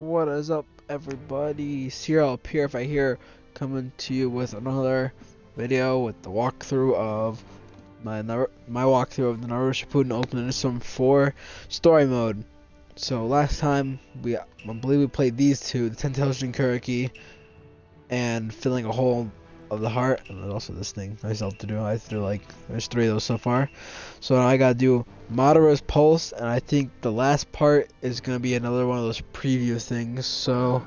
What is up, everybody? Serial up here if I hear coming to you with another video with the walkthrough of my my walkthrough of the Naruto Shippuden Ultimate System 4 story mode. So last time we I believe we played these two, the Ten Tails Jinchuriki and filling a hole of the heart, and then also this thing I still have to do. I to like there's three of those so far. So I gotta do Madara's Pulse, and I think the last part is gonna be another one of those preview things. So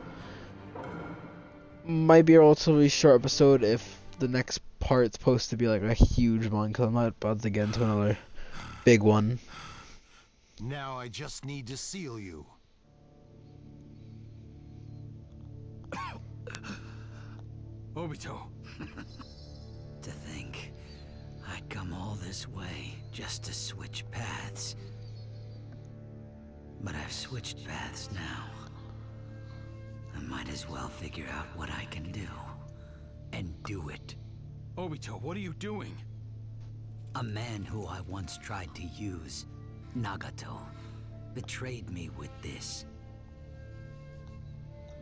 might be a relatively short episode if the next part's supposed to be like a huge one, cause I'm not about to get into another big one. Now I just need to seal you. Obito, To think I'd come all this way just to switch paths. But I've switched paths now. I might as well figure out what I can do. And do it. Obito, what are you doing? A man who I once tried to use, Nagato, betrayed me with this.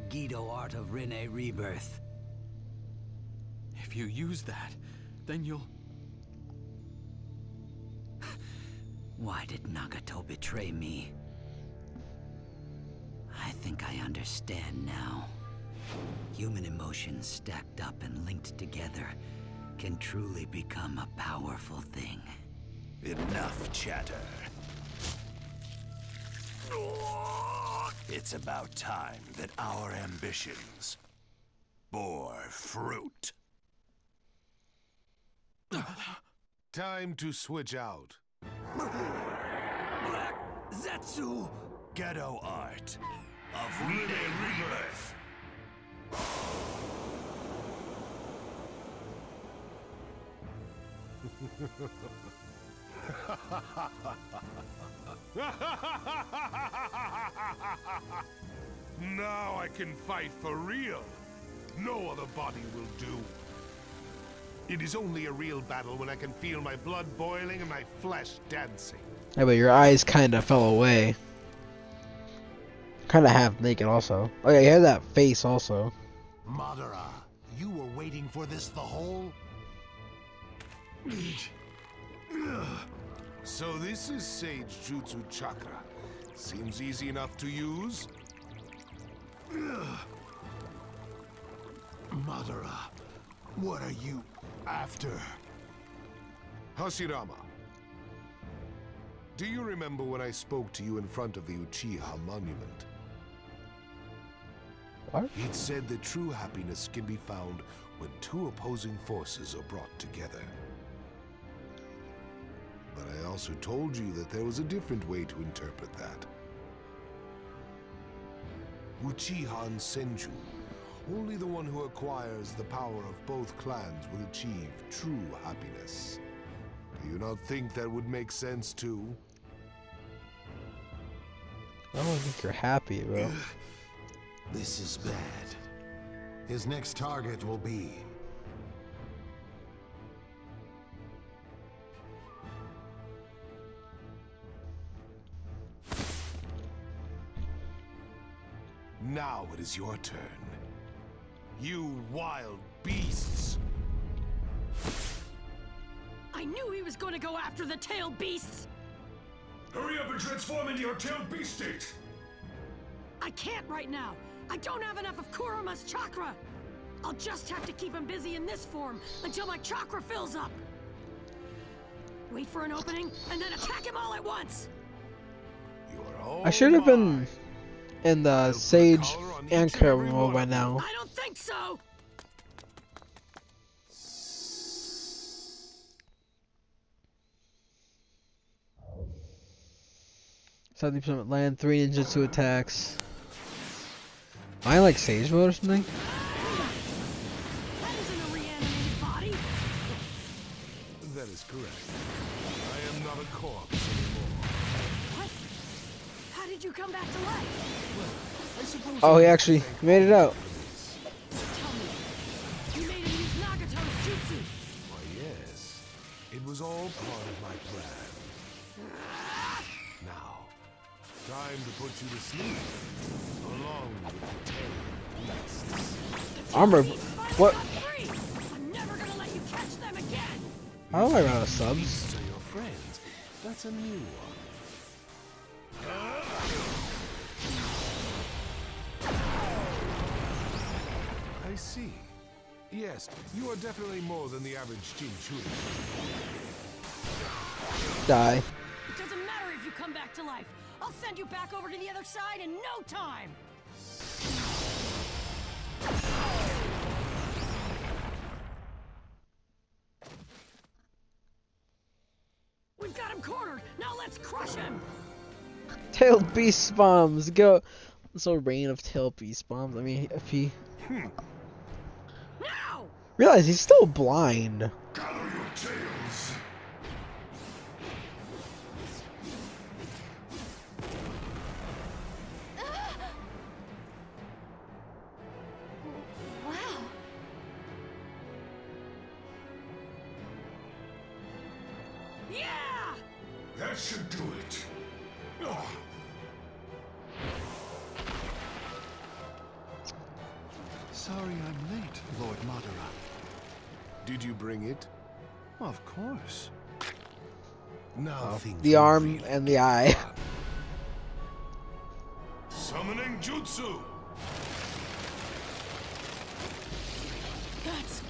Gedo Art of Rinne Rebirth. If you use that, then you'll... Why did Nagato betray me? I think I understand now. Human emotions stacked up and linked together can truly become a powerful thing. Enough chatter. It's about time that our ambitions bore fruit. Time to switch out. Black Zetsu! Gedo art of Rinne Rebirth. Now I can fight for real. No other body will do. It is only a real battle when I can feel my blood boiling and my flesh dancing. Yeah, but your eyes kind of fell away. Kind of half naked, also. Oh yeah, you have that face also. Madara, you were waiting for this the whole... So this is Sage Jutsu Chakra. Seems easy enough to use. Madara, what are you after? Hashirama. Do you remember when I spoke to you in front of the Uchiha monument? What? It said that true happiness can be found when two opposing forces are brought together. But I also told you that there was a different way to interpret that. Uchiha and Senju. Only the one who acquires the power of both clans will achieve true happiness. Do you not think that would make sense too? I don't think you're happy, bro. This is bad. His next target will be... Now it is your turn. You wild beasts! I knew he was going to go after the tail beasts! Hurry up and transform into your tail beast state! I can't right now! I don't have enough of Kurama's chakra! I'll just have to keep him busy in this form until my chakra fills up! Wait for an opening, and then attack him all at once! You are all I should have been in the I'll put a Sage collar on each and and Kara every mode by now. 70% land, 3 ninjas ninjutsu attacks. Am I like Sage Mode or something? That is correct. I am not a corpse anymore. What? How did you come back to life? Well, oh, he actually made it out. Me, made well, yes. It was all part of my plan. Time to put you to sleep. along with the tail beasts. Armor. He's finally What? got free. I'm never gonna let you catch them again. I don't like out of subs. Beasts are your friends. That's a new one. I see. Yes, you are definitely more than the average Jinchuri. Die. It doesn't matter if you come back to life. I'll send you back over to the other side in no time. We've got him cornered. Now let's crush him. Tail beast bombs. Go. So rain of tail beast bombs. I mean, if he hmm. Now! realize he's still blind. Gather your tails. The arm and the eye. Summoning Jutsu. That's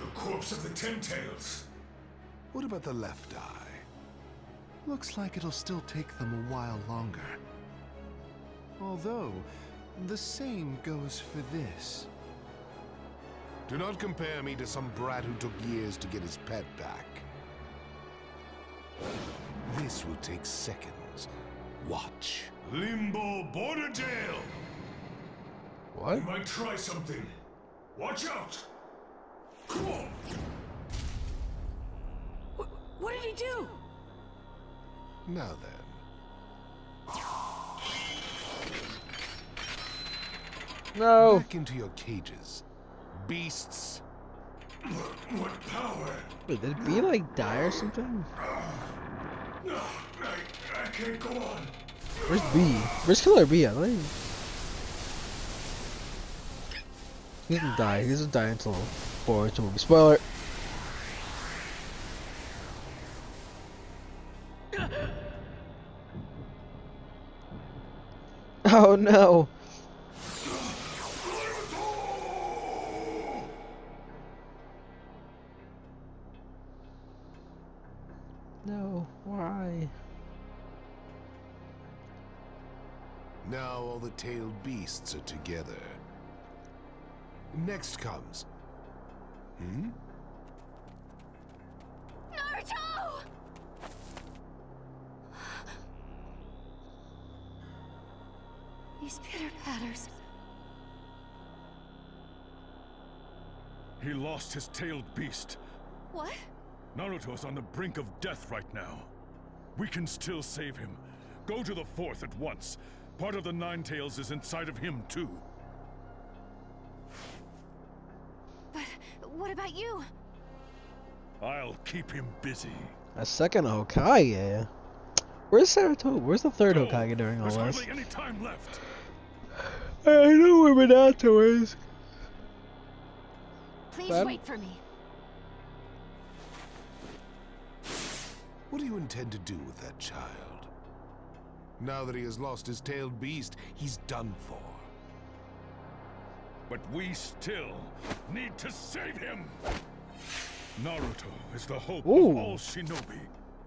The corpse of the Ten Tails. What about the left eye? Looks like it'll still take them a while longer. Although, the same goes for this. Do not compare me to some brat who took years to get his pet back. This will take seconds. Watch. Limbo Border Jail. What? You might try something. Watch out. Come on. what, what did he do? Now then, No. back into your cages. Beasts. What power? Wait, did B like die or something? No, I, I can't go on. Where's B? Where's Killer B? I don't even... He doesn't die. He doesn't die until forward to movie. Spoiler. Oh no. Why? Now all the tailed beasts are together. Next comes. Hmm? Naruto! These pitter patters. He lost his tailed beast. What? Naruto's on the brink of death right now. We can still save him. Go to the fourth at once. Part of the Nine Tails is inside of him, too. But what about you? I'll keep him busy. A second Hokage. Where's Sarutobi? Where's the third Go. Hokage during all There's this? hardly any time left. I know where Minato is. Please Bad- wait for me. What do you intend to do with that child? Now that he has lost his tailed beast, he's done for. But we still need to save him. Naruto is the hope Ooh. of all shinobi.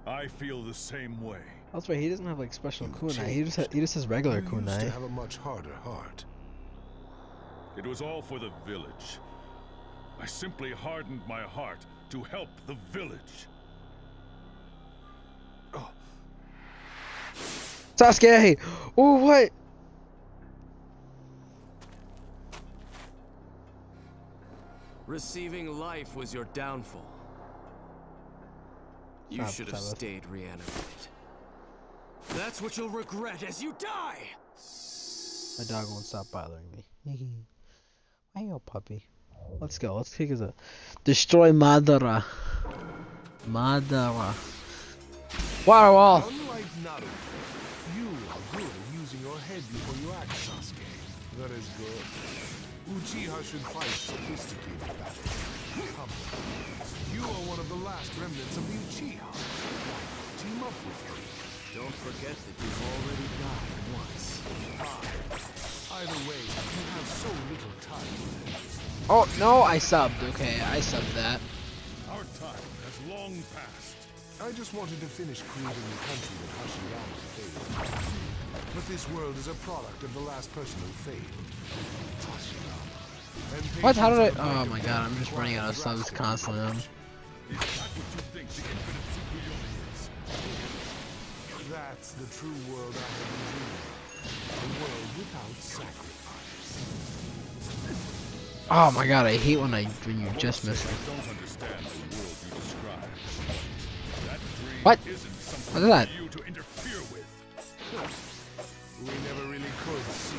I feel the same way. That's why he doesn't have like special You've kunai. He just ha- he just has regular you used to have a much harder heart. It was all for the village. I simply hardened my heart to help the village. Sasuke! Oh what? Receiving life was your downfall. You should have stayed reanimated. That's what you'll regret as you die! My dog won't stop bothering me. Why you puppy? Let's go. Let's take his a destroy Madara. Madara. Water wall. Head before you act, Sasuke. That is good. Uchiha should fight sophisticated battles. Come. You are one of the last remnants of the Uchiha. Team up with me. Don't forget that you've already died once. Either way, you have so little time. Oh no, I subbed. Okay, I subbed that. Our time has long passed. I just wanted to finish creating the country that Hashirama failed. But this world is a product of the last person who failed. What? How did I? Oh my god, I'm just running out of subs constantly. Is that what you think the infinite superiority is? That's the true world I have been dreaming. A world without sacrifice. Oh my god, I hate when I when you just miss it. don't understand the world you describe. That dream What? What is that? We never really could see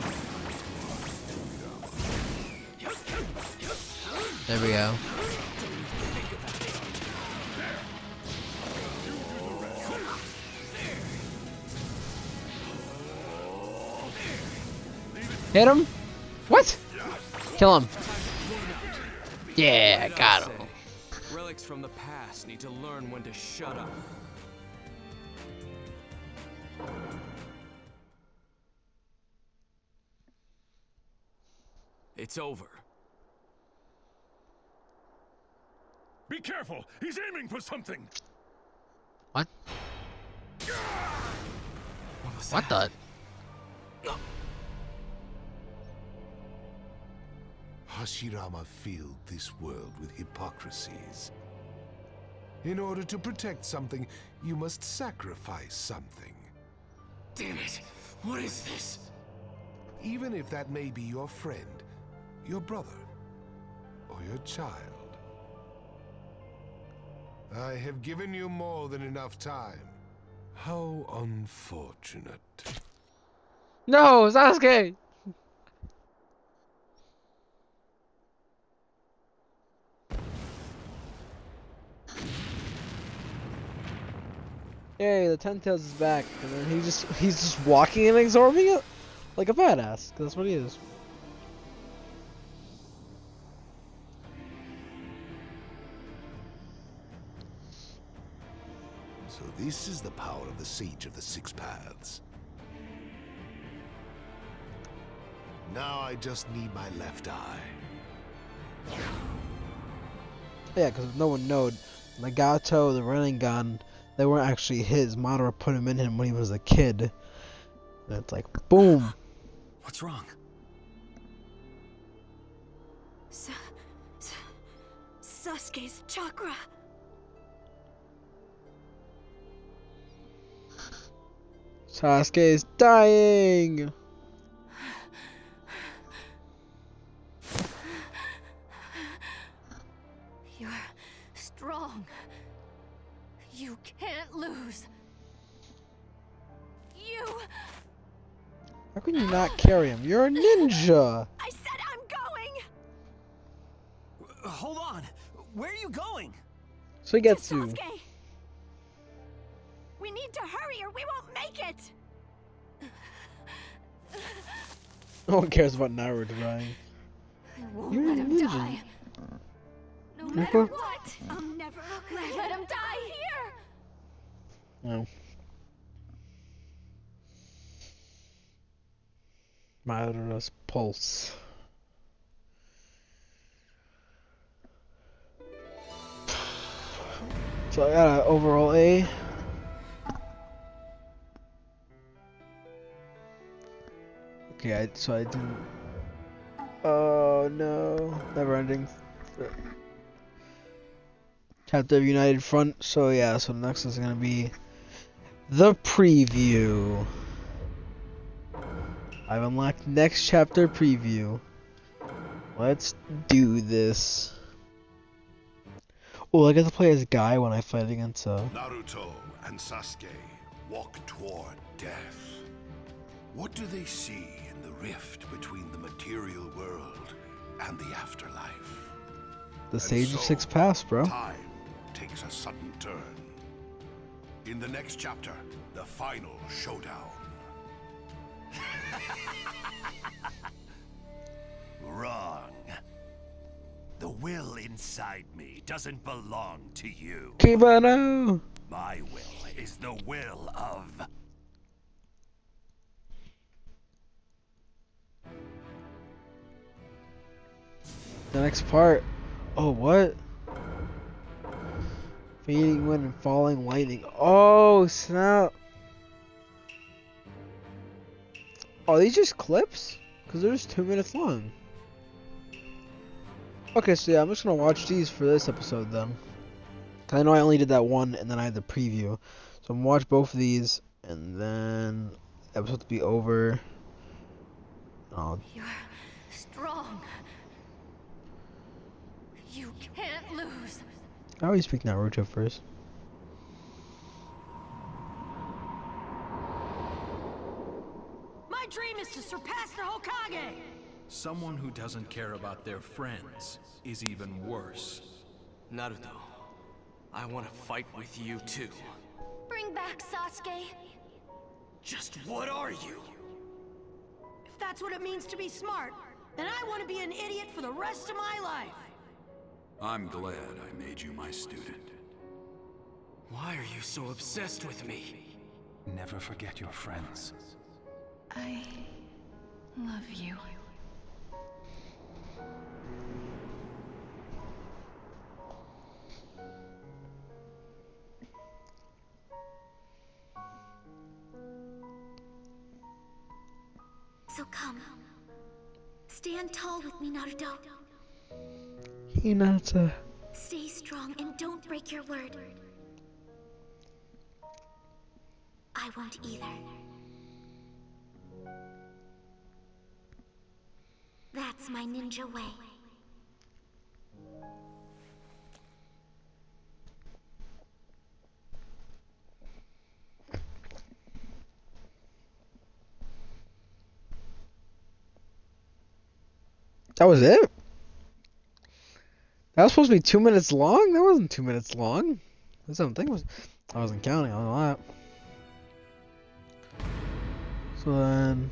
There we go. Hit him? What? Kill him. Yeah, got him. Relics from the past need to learn when to shut up. It's over. Be careful! He's aiming for something! What? What was What that? the? Hashirama filled this world with hypocrisies. In order to protect something, you must sacrifice something. Damn it! What is this? Even if that may be your friend, your brother, or your child. I have given you more than enough time. How unfortunate. No, Sasuke! Yay, the Ten Tails is back, and then he just he's just walking and absorbing it like a badass. 'cause that's what he is. This is the power of the Sage of the Six Paths. Now I just need my left eye. Yeah, because no one knowed Nagato, the Rinnegan, they weren't actually his. Madara put him in him when he was a kid. And it's like, boom. What's wrong? Sa Sa Sasuke's chakra. Sasuke is dying. You're strong. You can't lose. You. How can you not carry him? You're a ninja. I said I'm going. Hold on. Where are you going? So he gets to you. Sasuke. We need to hurry or we won't make it. No one cares about Naruto dying. I won't You're let him ninja. die. No matter what, I'll never let, let him die here. No. Madara's pulse. So I got an overall A. Okay, I, so I didn't. Oh no, never ending. Chapter of United Front. So yeah, so next is gonna be the preview. I've unlocked next chapter preview. Let's do this. Oh, I get to play as Guy when I fight against uh. Naruto and Sasuke walk toward death. What do they see in the rift between the material world and the afterlife? The Sage so, of Six Paths, bro. Time takes a sudden turn. In the next chapter, the final showdown. Wrong. The will inside me doesn't belong to you. Kibano. My will is the will of The next part. Oh, what? Fading wind and falling lightning. Oh, snap. Are these just clips? Because they're just two minutes long. Okay, so yeah, I'm just gonna watch these for this episode then. Cause I know I only did that one and then I had the preview. So I'm gonna watch both of these and then the episode to be over. Oh, You're strong. You can't lose. I always speak Naruto first. My dream is to surpass the Hokage! Someone who doesn't care about their friends is even worse. Naruto, I want to fight with you too. Bring back Sasuke. Just what are you? If that's what it means to be smart, then I want to be an idiot for the rest of my life. I'm glad I made you my student. Why are you so obsessed with me? Never forget your friends. I love you. So come. Stand tall with me, Naruto. Hinata. Stay strong and don't break your word. I won't either. That's my ninja way. That was it? That was supposed to be two minutes long? That wasn't two minutes long. That's something was I wasn't counting on that. So then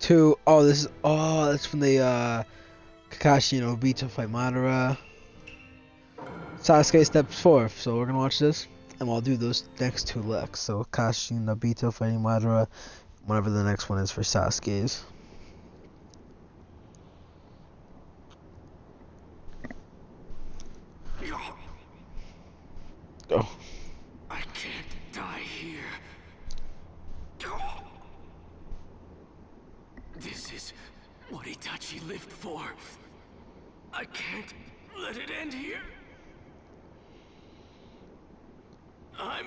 two oh this is oh that's from the uh Kakashi and Obito fight Madara. Sasuke steps forth, so we're gonna watch this and we'll do those next two looks. So Kakashi and Obito fighting Madara whatever the next one is for Sasuke's. Oh. I can't die here. This is what Itachi lived for. I can't let it end here. I'm...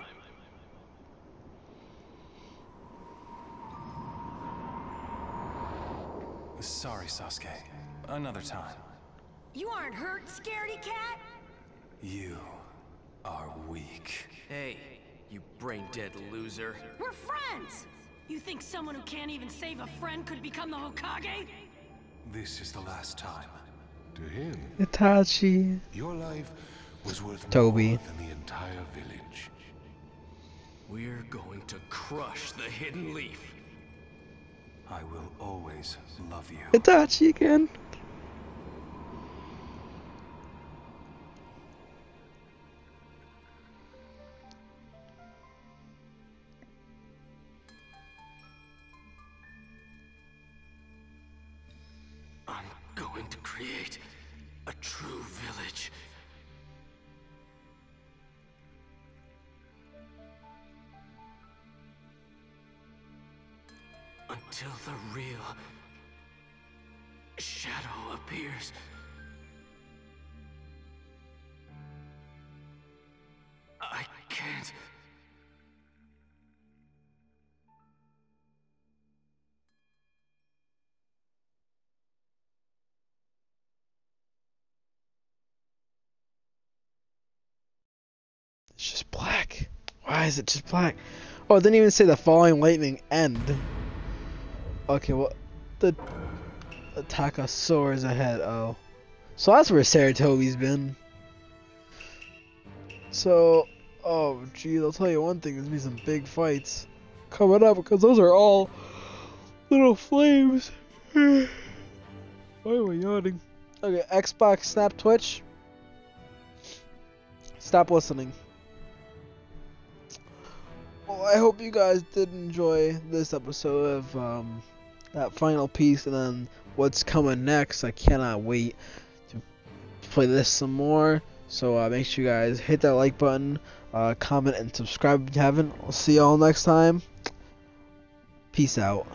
Sorry, Sasuke. Another time. You aren't hurt, scaredy cat? You are weak. Hey, you brain-dead loser. We're friends! You think someone who can't even save a friend could become the Hokage? This is the last time. To him, Itachi. your life was worth Toby. more than the entire village. We're going to crush the Hidden Leaf. I will always love you. Itachi again. Until the real shadow appears. I can't. It's just black. Why is it just black? Oh, it didn't even say the falling lightning end. Okay, well, the attack of soars ahead. Oh, so that's where Sarutobi's been. So, oh, geez, I'll tell you one thing. There's gonna be some big fights coming up because those are all little flames. Why am I yawning? Okay, Xbox, Snap, Twitch. Stop listening. Well, I hope you guys did enjoy this episode of um, that final piece and then what's coming next. I cannot wait to play this some more. So uh, make sure you guys hit that like button, uh, comment, and subscribe if you haven't. I'll see y'all next time. Peace out.